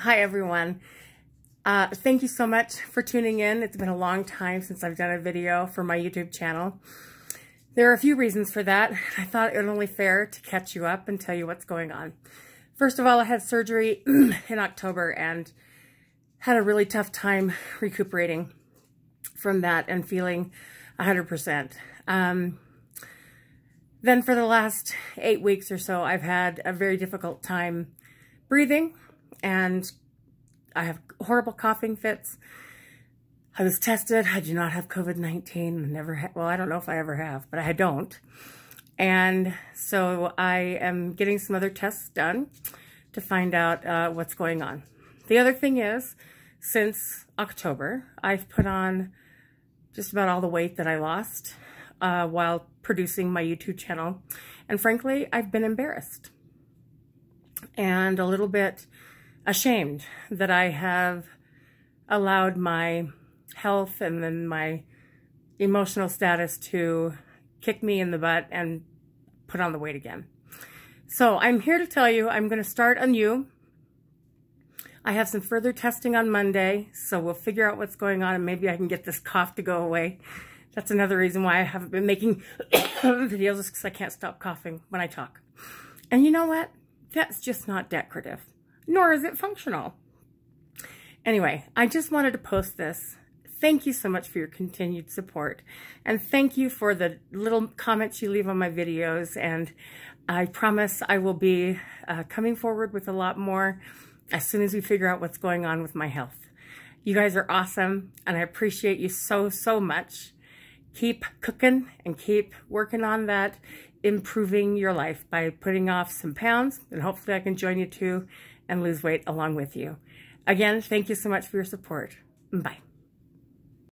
Hi, everyone. Uh, thank you so much for tuning in. It's been a long time since I've done a video for my YouTube channel. There are a few reasons for that. I thought it was only fair to catch you up and tell you what's going on. First of all, I had surgery in October and had a really tough time recuperating from that and feeling 100%. Um, then for the last eight weeks or so, I've had a very difficult time breathing and I have horrible coughing fits. I was tested. I do not have COVID-19. Never well, I don't know if I ever have, but I don't. And so I am getting some other tests done to find out uh, what's going on. The other thing is, since October, I've put on just about all the weight that I lost uh, while producing my YouTube channel. And frankly, I've been embarrassed and a little bit ashamed that I have allowed my health and then my emotional status to kick me in the butt and put on the weight again. So I'm here to tell you I'm going to start anew. I have some further testing on Monday, so we'll figure out what's going on and maybe I can get this cough to go away. That's another reason why I haven't been making videos because I can't stop coughing when I talk. And you know what? That's just not decorative, nor is it functional. Anyway, I just wanted to post this. Thank you so much for your continued support. And thank you for the little comments you leave on my videos. And I promise I will be uh, coming forward with a lot more as soon as we figure out what's going on with my health. You guys are awesome, and I appreciate you so, so much keep cooking and keep working on that, improving your life by putting off some pounds. And hopefully I can join you too and lose weight along with you. Again, thank you so much for your support. Bye.